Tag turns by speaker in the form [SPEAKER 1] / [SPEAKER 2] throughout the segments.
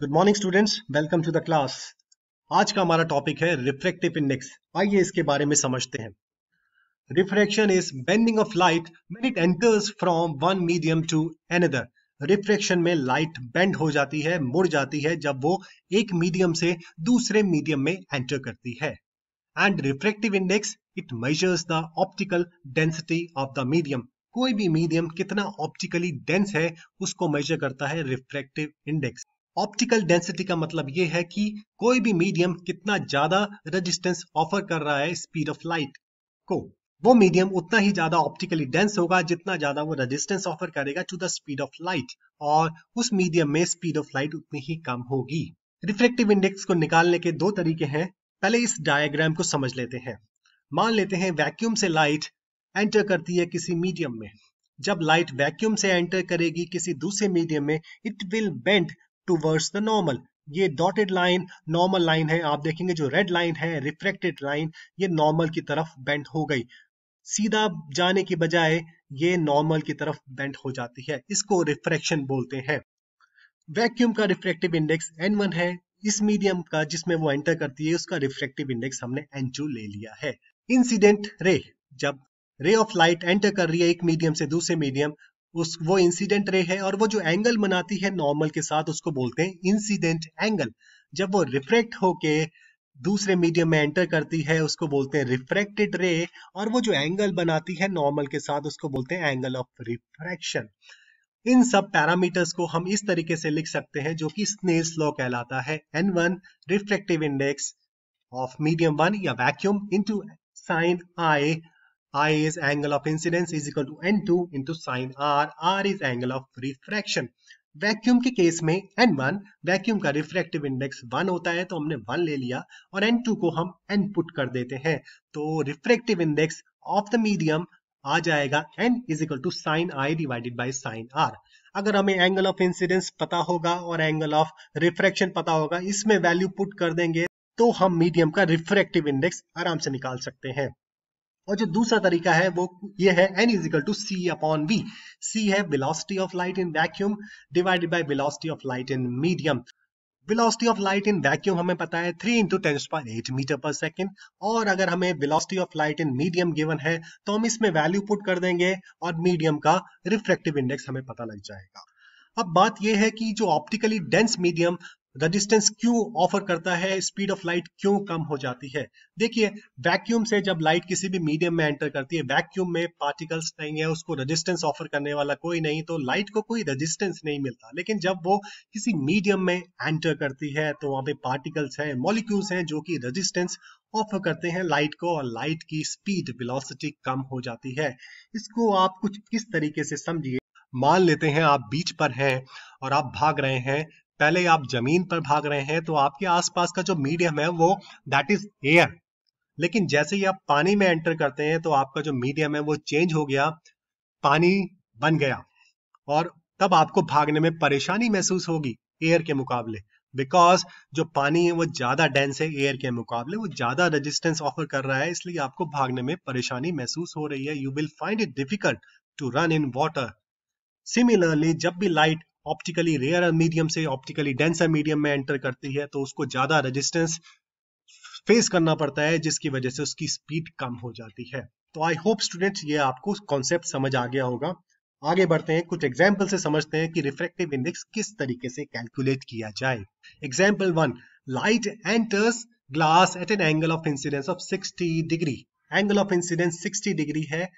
[SPEAKER 1] Good morning students welcome to the class आज का हमारा टॉपिक है रिफ्रेक्टिव इंडेक्स आइए इसके बारे में समझते हैं। Refraction is bending of light when it enters from one medium to another refraction में लाइट बेंड हो जाती है, मुड़ जाती है जब वो एक मीडियम से दूसरे मीडियम में एंटर करती है। And refractive index it measures the optical density of the medium कोई भी मीडियम कितना ऑप्टिकली डेंस है, उसको मेजर करता है रिफ्रैक्टिव इंडेक्स ऑप्टिकल डेंसिटी का मतलब ये है कि कोई भी मीडियम कितना ज़्यादा रेजिस्टेंस ऑफ़र कर रहा है स्पीड ऑफ़ लाइट को। वो मीडियम उतना ही ज़्यादा ऑप्टिकली डेंस होगा जितना ज़्यादा वो रेजिस्टेंस ऑफ़र करेगा to the speed of light और उस मीडियम में स्पीड ऑफ़ लाइट उतनी ही कम होगी। रिफ्लेक्टिव इंडेक्स को निकालने के दो तरीके हैं। पहले इस डायग्राम को समझ लेते हैं। मान लेते हैं वैक्यूम से लाइट एंटर करती है किसी मीडियम में। जब लाइट वैक्यूम से एंटर करेगी किसी दूसरे मीडियम में it will bend towards the normal ये डॉटेड लाइन नॉर्मल लाइन है, आप देखेंगे जो रेड लाइन है रिफ्लेक्टेड लाइन ये नॉर्मल की तरफ़ बेंड हो गई। सीधा जाने की बजाय ये नॉर्मल की तरफ़ बेंड हो जाती है। इसको रिफ्रैक्शन बोलते हैं। वैक्यूम का रिफ्रेक्टिव इंडेक्स N1 है। इस मीडियम का जिसमें वो एंटर करती है, उसका रिफ्रेक्टिव इंडेक्स हमने N2 ले लिया है। इंसिडेंट रे जब रे ऑफ़ लाइट एंटर कर रही है एक मीडियम से दूसरे मीडियम उस, वो इंसिडेंट रे है और वो जो एंगल बनाती है नॉर्मल के साथ, उसको बोलते हैं इंसिडेंट एंगल जब वो रिफ्रेक्ट होके दूसरे मीडियम में एंटर करती है, उसको बोलते हैं रिफ्रेक्टेड रे, और वो जो एंगल बनाती है नॉर्मल के साथ, उसको बोलते हैं एंगल ऑफ़ रिफ्रैक्शन इन सब पैरामीटर्स को हम इस तरीके से लिख सकते हैं, जो कि स्नेल्स लॉ कहलाता है. N one reflective index of medium one या vacuum into sine I I is angle of incidence is equal to N2 into sine R. R is angle of refraction. Vacuum के case में N1 vacuum का refractive index 1 होता है तो हमने 1 ले लिया और N2 को हम N पुट कर देते हैं तो refractive index of the medium आ जाएगा N is equal to sine I divided by sine R अगर हमें एंगल ऑफ़ इंसिडेंस पता होगा और एंगल ऑफ़ रिफ्रैक्शन पता होगा, इसमें वैल्यू पुट कर देंगे तो हम मीडियम का रिफ्रैक्टिव इंडेक्स आराम से निकाल सकते हैं और जो दूसरा तरीका है वो ये है n is equal to C upon V C है velocity of light in vacuum divided by velocity of light in medium velocity of light in vacuum हमें पता है three into ten eight metre per second और अगर हमें velocity of light in medium given है तो हम इसमें वैल्यू पुट कर देंगे और मीडियम का रिफ्लेक्टिव इंडेक्स हमें पता लग जाएगा। अब बात यह है कि जो ऑप्टिकली डेंस मीडियम रजिस्टेंस क्यों ऑफ़र करता है? स्पीड ऑफ़ लाइट क्यों कम हो जाती है? देखिए वैक्यूम से जब लाइट किसी भी मीडियम में एंटर करती है वैक्यूम में पार्टिकल्स नहीं है, उसको रेजिस्टेंस ऑफ़र करने वाला कोई नहीं तो लाइट को कोई रेजिस्टेंस नहीं मिलता। लेकिन जब वो किसी मीडियम में एंटर करती है तो वहाँ पे पार्टिकल्स हैं मॉलिक्यूल्स हैं, जो कि रेजिस्टेंस ऑफ़र करते हैं लाइट को, और लाइट की स्पीड वेलोसिटी कम हो जाती है। इसको आप कुछ किस तरीके से समझिए? मान लेते हैं आप बीच पर हैं, और आप भाग रहे हैं पहले आप ज़मीन पर भाग रहे हैं तो आपके आसपास का जो मीडियम है, वो दैट इज़ एयर लेकिन जैसे ही आप पानी में एंटर करते हैं तो आपका जो मीडियम है, वो चेंज हो गया, पानी बन गया। और तब आपको भागने में परेशानी महसूस होगी एयर के मुकाबले। बिकॉज़ जो पानी है, वो ज़्यादा डेंस है एयर के मुकाबले, वो ज़्यादा रेजिस्टेंस ऑफ़र कर रहा है, इसलिए आपको भागने में परेशानी महसूस हो रही है। You will find it difficult to run in water similarly जब भी लाइट ऑप्टिकली रेयर मीडियम से ऑप्टिकली डेंसर मीडियम में एंटर करती है तो उसको ज़्यादा रेजिस्टेंस फेस करना पड़ता है, जिसकी वजह से उसकी स्पीड कम हो जाती है। तो आई होप स्टूडेंट्स ये आपको कॉन्सेप्ट समझ आ गया होगा। आगे बढ़ते हैं, कुछ एग्ज़ाम्पल से समझते हैं कि रिफ्रेक्टिव इंडेक्स किस तरीके से कैलकुलेट किया जाए। Example one light enters glass at an angle of incidence of 60 degree angle of incidence 60 degree है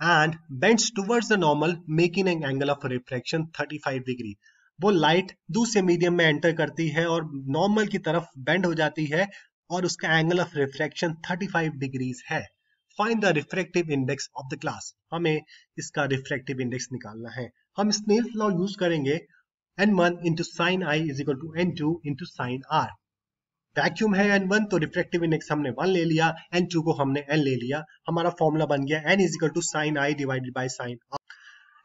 [SPEAKER 1] and bends towards the normal, making an angle of refraction 35 degree. वो लाइट दूसरे medium में enter करती है और normal की तरफ़ bend हो जाती है और उसका एंगल ऑफ़ रिफ्रैक्शन 35 डिग्रीज है। Find the refractive index of the class हमें इसका रिफ्रेक्टिव इंडेक्स निकालना है। हम स्नेल्स लॉ यूज़ करेंगे। N1 into sin i is equal to n2 into sin r. Vacuum है एन वन तो रिफ्लेक्टिव इंडेक्स हमने वन ले लिया एन टू को हमने एन ले लिया। हमारा फॉर्मूला बन गया N is equal to sine I divided by sine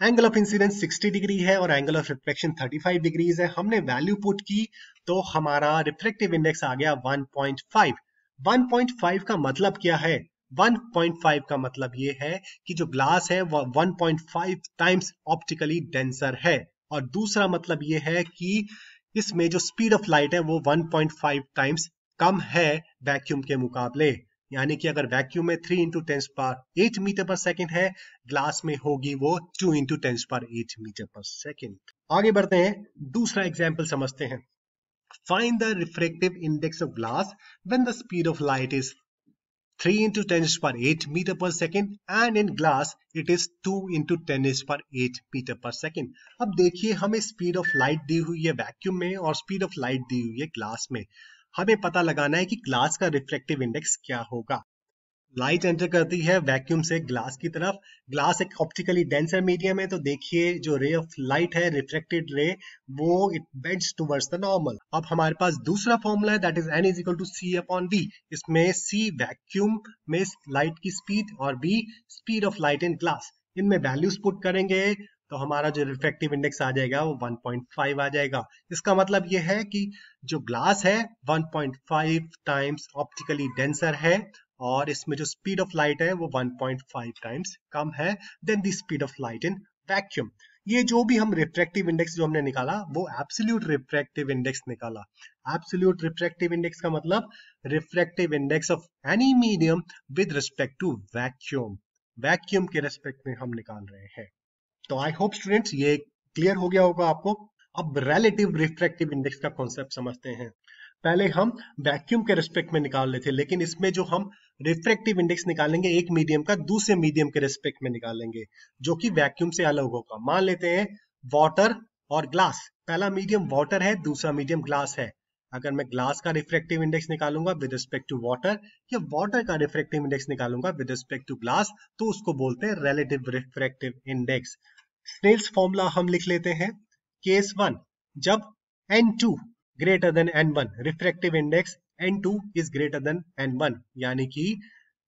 [SPEAKER 1] angle of incidence 60 degree है और एंगल ऑफ़ रिफ्लेक्शन 35 डिग्रीज है। हमने वैल्यू पुट की तो हमारा रिफ्लेक्टिव इंडेक्स आ गया 1.5 1.5 का मतलब क्या है? 1.5 का मतलब ये है कि जो ग्लास है, वो 1.5 टाइम्स ऑप्टिकली डेंसर है। और दूसरा मतलब ये है कि इसमें जो स्पीड ऑफ़ लाइट है वो 1.5 टाइम्स कम है वैक्यूम के मुकाबले। यानी कि अगर वैक्यूम में 3 into tens per 8 meter per second है ग्लास में होगी वो 2 into tens per 8 meter per second आगे बढ़ते हैं, दूसरा एग्ज़ाम्पल समझते हैं। Find the refractive index of glass when the speed of light is 3 into 10 is per 8 meter per second, and in glass, it is 2 into 10 is per 8 meter per second. अब देखिए, हमें speed of light दी हुई है vacuum में और speed of light दी हुई है ग्लास में। हमें पता लगाना है कि ग्लास का रिफ्लेक्टिव इंडेक्स क्या होगा। लाइट एंटर करती है वैक्यूम से ग्लास की तरफ़। ग्लास एक ऑप्टिकली डेंसर मीडियम है तो देखिए जो रे ऑफ़ लाइट है रिफ्लेक्टेड रे वो it bends towards the normal अब हमारे पास दूसरा फॉर्मूला है that is N is equal to C upon V इसमें सी वैक्यूम में लाइट की स्पीड और V speed of light in glass इनमें वैल्यूज़ पुट करेंगे तो हमारा जो रिफ्लेक्टिव इंडेक्स आ जाएगा, वो 1.5 आ जाएगा। इसका मतलब ये है कि जो ग्लास है 1.5 टाइम्स ऑप्टिकली डेंसर है। और इसमें जो स्पीड ऑफ़ लाइट है वो 1.5 टाइम्स कम है than the speed of light in vacuum ये जो भी हम रिफ्रैक्टिव इंडेक्स जो हमने निकाला, वो एब्सोल्यूट रिफ्रैक्टिव इंडेक्स निकाला। एब्सोल्यूट रिफ्रैक्टिव इंडेक्स का मतलब refractive index of any medium with respect to vacuum vacuum के रेस्पेक्ट में हम निकाल रहे हैं। तो आई होप स्टूडेंट्स ये क्लियर हो गया होगा आपको। अब रिलेटिव रिफ्रैक्टिव इंडेक्स का कॉन्सेप्ट समझते हैं। पहले हम वैक्यूम के रेस्पेक्ट में निकाल रहे थे लेकिन इसमें जो हम रिफ्रेक्टिव इंडेक्स निकालेंगे, एक मीडियम का, दूसरे मीडियम के रिस्पेक्ट में निकालेंगे, जो कि वैक्यूम से अलग होगा। मान लेते हैं वाटर और ग्लास पहला मीडियम वाटर है, दूसरा मीडियम ग्लास है। अगर मैं ग्लास का रिफ्रेक्टिव इंडेक्स निकालूँगा विद रिस्पेक्ट टू वाटर या वाटर का रिफ्रेक्टिव इंडेक्स निकालूँगा विद रिस्पेक्ट टू ग्लास तो उसको बोलते हैं relative refractive index Snell's formula हम लिख लेते हैं केस वन जब N2 greater than N1 refractive index N2 is greater than N1 यानी कि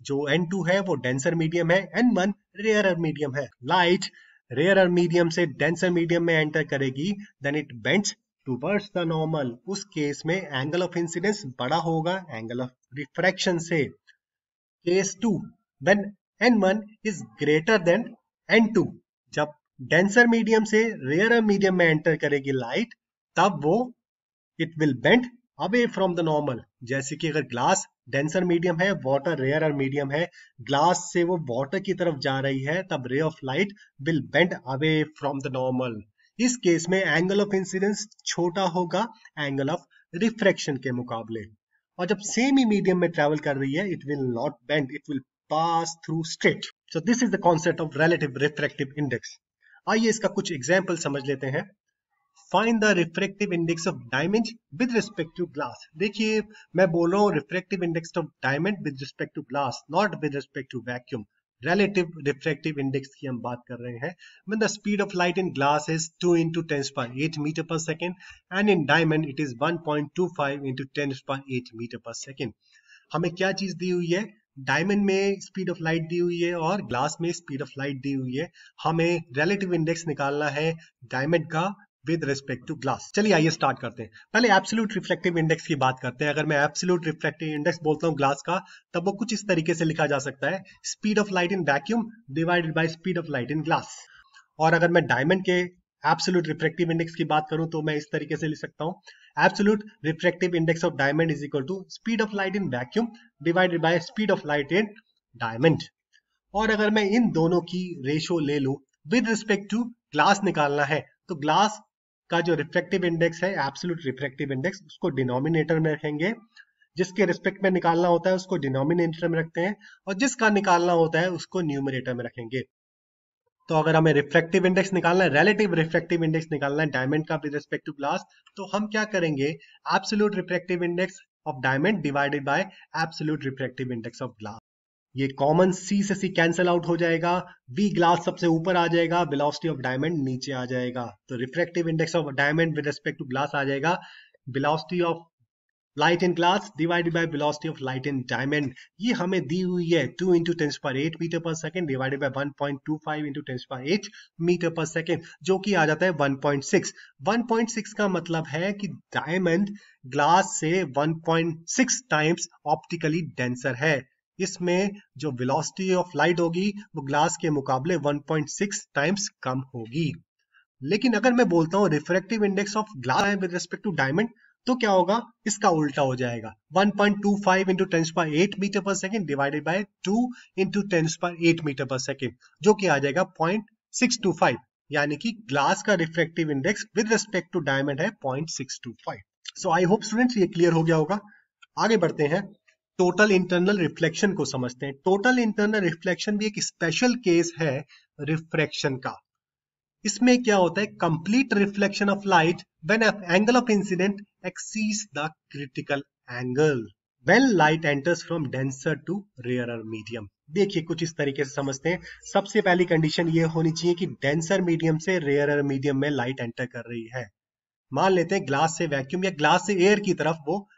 [SPEAKER 1] जो N2 है वो डेंसर मीडियम है N1 रेयर मीडियम है। लाइट रेयर मीडियम से डेंसर मीडियम में एंटर करेगी then it bends towards the normal उस केस में एंगल ऑफ़ इंसिडेंस बड़ा होगा एंगल ऑफ़ रिफ्रैक्शन से। Case two when N1 is greater than N2 जब डेंसर मीडियम से रेयर मीडियम में एंटर करेगी लाइट तब वो it will bend away from the normal जैसे कि अगर ग्लास डेंसर मीडियम है वाटर रेयर मीडियम है ग्लास से वो वाटर की तरफ़ जा रही है, तब ray of light will bend away from the normal इस केस में एंगल ऑफ़ इंसिडेंस छोटा होगा एंगल ऑफ़ रिफ्रैक्शन के मुकाबले. और जब सेम ही मीडियम में ट्रेवल कर रही है it will not bend it will pass through straight so this is the concept of relative refractive index आइए इसका कुछ एग्ज़ाम्पल समझ लेते हैं। Find the refractive index of diamond with respect to glass देखिए, मैं बोल रहा हूँ refractive index of diamond with respect to glass not with respect to vacuum relative refractive index की हम बात कर रहे हैं। When the speed of light in glass is 2 into 10 per 8 meter per second, and in diamond it is 1.25 into 10 per 8 meter per second. हमें क्या चीज़ दी हुई है? डायमंड में स्पीड ऑफ़ लाइट दी हुई है और ग्लास में स्पीड ऑफ़ लाइट दी हुई है। हमें रिलेटिव इंडेक्स निकालना है डायमंड का। विद रिस्पेक्ट टू ग्लास चलिए आइए स्टार्ट करते हैं। पहले एब्सोल्यूट रिफ्लेक्टिव इंडेक्स की बात करते हैं। अगर मैं एब्सोल्यूट रिफ्लेक्टिव इंडेक्स बोलता हूँ ग्लास का, तब वो कुछ इस तरीके से लिखा जा सकता है। Speed of light in vacuum divided by speed of light in glass और अगर मैं डायमंड के एब्सोल्यूट रिफ्लेक्टिव इंडेक्स की बात करूँ तो मैं इस तरीके से लिख सकता हूँ। Absolute reflective index of diamond is equal to speed of light in vacuum divided by speed of light in diamond और अगर मैं इन दोनों की रेशो ले लूँ विद रिस्पेक्ट टू ग्लास निकालना है तो ग्लास का जो रिफ्लेक्टिव इंडेक्स है एब्सोल्यूट रिफ्लेक्टिव इंडेक्स उसको डिनोमिनेटर में रखेंगे। जिसके रिस्पेक्ट में निकालना होता है, उसको डिनोमिनेटर में रखते हैं और जिसका निकालना होता है, उसको न्यूमिनेटर में रखेंगे। तो अगर हमें रिफ्लेक्टिव इंडेक्स निकालना है रिलेटिव रिफ्लेक्टिव इंडेक्स निकालना है डायमंड का विद रिस्पेक्ट टू ग्लास तो हम क्या करेंगे? Absolute reflective index of diamond divided by absolute reflective index of glass ये कॉमन सी से सी कैंसिल आउट हो जाएगा बी ग्लास सबसे ऊपर आ जाएगा वेलोसिटी ऑफ़ डायमंड नीचे आ जाएगा। तो refractive index of diamond with respect to glass आ जाएगा। Velocity of light in glass divided by velocity of light in diamond ये हमें दी हुई है 2 into tense per 8 meter per second divided by 1.25 into tens per 8 meter पर second जो कि आ जाता है 1.6 1.6 का मतलब है कि डायमंड ग्लास से 1.6 टाइम्स ऑप्टिकली डेंसर है। इसमें जो वेलोसिटी ऑफ़ लाइट होगी, वो ग्लास के मुकाबले 1.6 टाइम्स कम होगी। लेकिन अगर मैं बोलता हूँ रिफ्रेक्टिव इंडेक्स ऑफ़ ग्लास है विद रिस्पेक्ट टू डायमंड तो क्या होगा? इसका उल्टा हो जाएगा। 1.25 point two five into tens eight meter per second divided by two into tens eight meter per second जो कि आ जाएगा पॉइंट सिक्स टू फाइव यानी कि ग्लास का reflective index with respect to diamond है point six two five so I hope students ये clear हो गया होगा। आगे बढ़ते हैं। टोटल इंटरनल रिफ्लेक्शन को समझते हैं। टोटल इंटरनल रिफ्लेक्शन भी एक स्पेशल केस है रिफ्रैक्शन का। इसमें क्या होता है? Complete reflection of light when angle of incident exceeds the critical angle when light enters from denser to rarer medium. देखिए, कुछ इस तरीके से समझते हैं। सबसे पहली कंडीशन ये होनी चाहिए कि डेंसर मीडियम से रेयर मीडियम में लाइट एंटर कर रही है। मान लेते हैं ग्लास से वैक्यूम या ग्लास से एयर की तरफ़ वो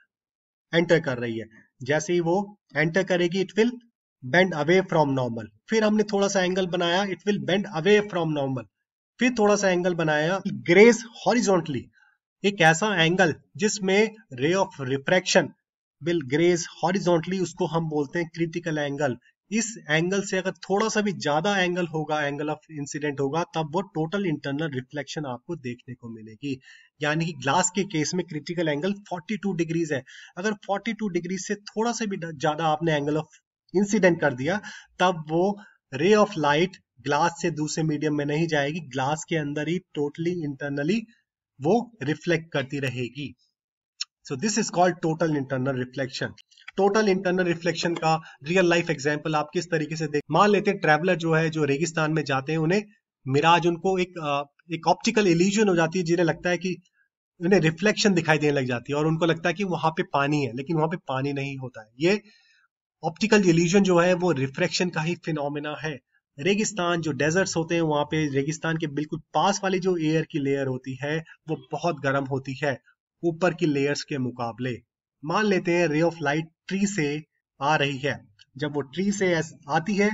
[SPEAKER 1] एंटर कर रही है। जैसे ही वो एंटर करेगी it will bend away from normal फिर हमने थोड़ा सा एंगल बनाया it will bend away from normal फिर थोड़ा सा एंगल बनाया ग्रेस हॉरिजोंटली एक ऐसा एंगल जिसमें ray of refraction will graze horizontally उसको हम बोलते हैं क्रिटिकल एंगल इस एंगल से अगर थोड़ा सा भी ज़्यादा एंगल होगा एंगल ऑफ़ इंसिडेंट होगा, तब वो टोटल इंटरनल रिफ्लेक्शन आपको देखने को मिलेगी। यानी कि ग्लास के केस में क्रिटिकल एंगल 42 डिग्रीज है। अगर 42 डिग्री से थोड़ा सा भी ज़्यादा आपने एंगल ऑफ़ इंसिडेंट कर दिया, तब वो रे ऑफ़ लाइट ग्लास से दूसरे मीडियम में नहीं जाएगी। ग्लास के अंदर ही टोटली इंटरनली वो रिफ्लेक्ट करती रहेगी। So this is called total internal reflection total internal reflection का रियल लाइफ एग्ज़ाम्पल आप किस तरीके से देख मान लेते हैं ट्रेवलर जो है, जो रेगिस्तान में जाते हैं, उन्हें मिराज उनको एक एक ऑप्टिकल इल्यूजन हो जाती है, जिन्हें लगता है कि उन्हें रिफ्लेक्शन दिखाई देने लग जाती है और उनको लगता है कि वहाँ पे पानी है, लेकिन वहाँ पे पानी नहीं होता है। ये ऑप्टिकल इल्यूजन जो है, वो रिफ्लेक्शन का ही फिनोमिना है। रेगिस्तान जो डेजर्ट्स होते हैं, वहाँ पे रेगिस्तान के बिल्कुल पास वाली जो एयर की लेयर होती है, वो बहुत गर्म होती है, ऊपर की लेयर्स के मुकाबले। मान लेते हैं रे ऑफ़ लाइट ट्री से आ रही है। जब वो ट्री से आती है,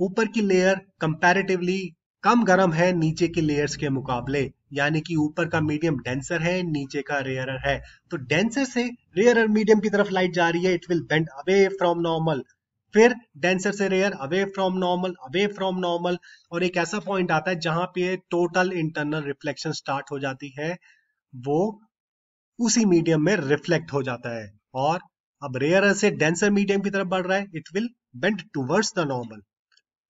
[SPEAKER 1] ऊपर की लेयर कंपैरेटिवली कम गर्म है, नीचे की लेयर्स के मुकाबले। यानी कि ऊपर का मीडियम डेंसर है, नीचे का रेयर है। तो डेंसर से रेयर मीडियम की तरफ़ लाइट जा रही है it will bend away from normal फिर डेंसर से rarer away from normal away from normal और एक ऐसा पॉइंट आता है जहाँ पे टोटल इंटरनल रिफ्लेक्शन स्टार्ट हो जाती है, वो उसी मीडियम में रिफ्लेक्ट हो जाता है। और अब रेयर से डेंसर मीडियम की तरफ़ बढ़ रहा है it will bend towards the normal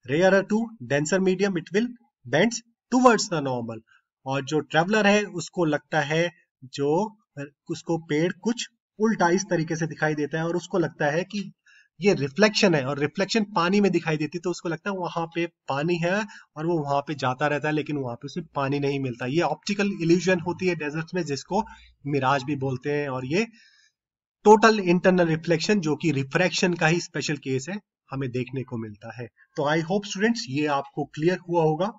[SPEAKER 1] rarer to denser medium it will bend towards the normal और जो ट्रेवलर है, उसको लगता है जो, उसको पेड़ कुछ उल्टा इस तरीके से दिखाई देता है और उसको लगता है कि ये रिफ्लेक्शन है और रिफ्लेक्शन पानी में दिखाई देती है तो उसको लगता है वहाँ पे पानी है और वो वहाँ पे जाता रहता है, लेकिन वहाँ पे उसे पानी नहीं मिलता। ये ऑप्टिकल इल्यूजन होती है डेजर्ट में, जिसको मिराज भी बोलते हैं और ये टोटल इंटरनल रिफ्लेक्शन जो कि रिफ्रैक्शन का ही स्पेशल केस है, हमें देखने को मिलता है। तो आई होप स्टूडेंट्स ये आपको क्लियर हुआ होगा।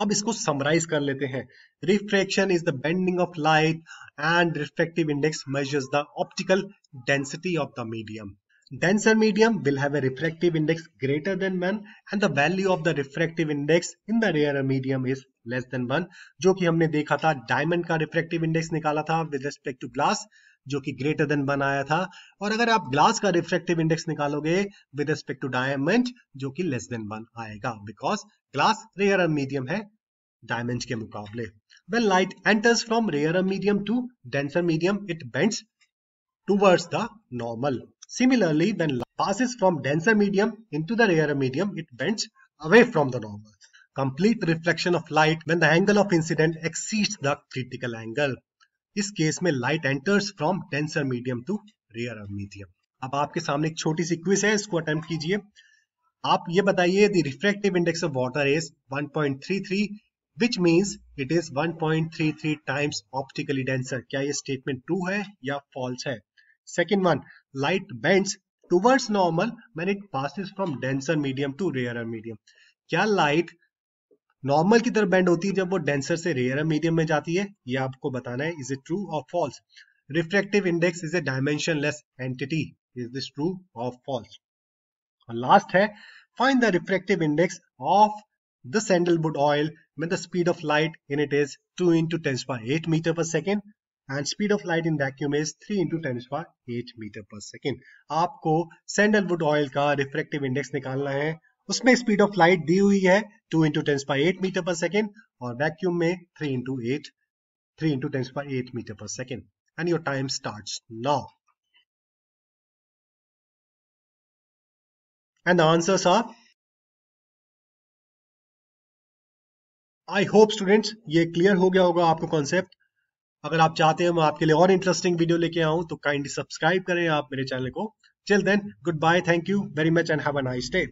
[SPEAKER 1] अब इसको समराइज कर लेते हैं। Refraction is the bending of light and reflective index measures the optical density of the medium denser medium will have a refractive index greater than 1 and the value of the refractive index in the rarer medium is less than 1 जो कि हमने देखा था diamond का refractive index निकाला था with respect to glass जो कि ग्रेटर देन वन आया था और अगर आप ग्लास का रिफ्रैक्टिव इंडेक्स निकालोगे विद रिस्पेक्ट टू डायमंड जो कि लेस देन वन आएगा बिकॉज़ ग्लास रेयर मीडियम है डायमंड के मुकाबले when light enters from rarer medium to denser medium it bends towards the normal Similarly, when light passes from denser medium into the rarer medium, it bends away from the normal. Complete reflection of light when the angle of incident exceeds the critical angle. इस case में light enters from denser medium to rarer medium अब आपके सामने एक छोटी सी quiz है इसको attempt कीजिए आप ये बताइए the refractive index of water is 1.33 which means it is 1.33 times optically denser क्या ये स्टेटमेंट ट्रू है या फॉल्स है second one light bends towards normal when it passes from denser medium to rarer medium क्या light normal की तरफ़ bend होती है जब वो डेंसर से रेयर मीडियम में जाती है ये आपको बताना है इज़ इट ट्रू और false reflective index is a dimensionless entity is this true और फॉल्स और लास्ट है find the reflective index of the sandalwood oil when the speed of light in it is 2 into 10 to power 8 meter per second and speed of light in vacuum is 3 into ten eight metre per second आपको sandalwood oil का refractive index निकालना है। उसमें speed of light दी हुई है two into tens by eight meter per second और vacuum में three into eight three into tens by eight meter per second and your time start now and the answers are I hope students ये clear हो गया होगा आपको concept अगर आप चाहते हैं, मैं आपके लिए और इंटरेस्टिंग वीडियो लेके आऊँ तो काइंडली सब्सक्राइब करें आप मेरे चैनल को। Till then goodbye thank you very much and have a nice day